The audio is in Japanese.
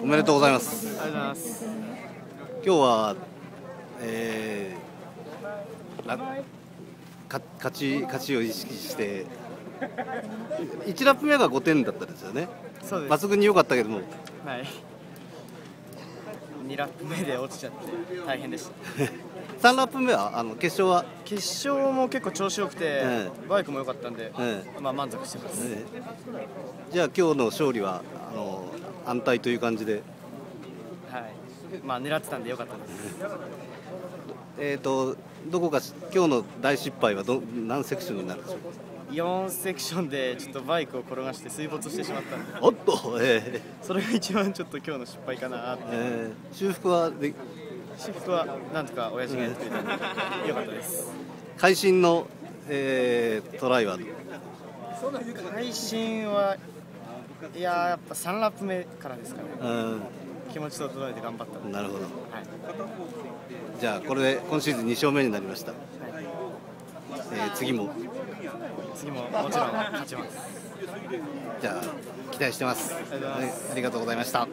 おめでとうございます。ありがとうございます。今日は、えー、らか勝ち勝ちを意識して1ラップ目が5点だったですよね。そうです。抜群に良かったけども。はい。2ラップ目で落ちちゃって大変でした。3ラップ目はあの決勝は、決勝も結構調子よくて、えバイクも良かったんで、えまあ満足してます、え。じゃあ今日の勝利は？安泰という感じで。はい。まあ狙ってたんで良かったです。えー、とどこかし今日の大失敗はど何セクションになるでしょう4セクションでちょっとバイクを転がして水没してしまったんで。おっと、えそれが一番ちょっと今日の失敗かなって。ーえ。ー修復はで？私服はなんとか親父がやってくれたんで良かったです。会心の、えートライは？配信はいやーやっぱ3ラップ目からですかね。うん。気持ち整えて頑張った。なるほど。はい。じゃあこれで今シーズン2勝目になりました、えー次も。次ももちろん勝ちます。じゃあ期待してます。ありがとうございました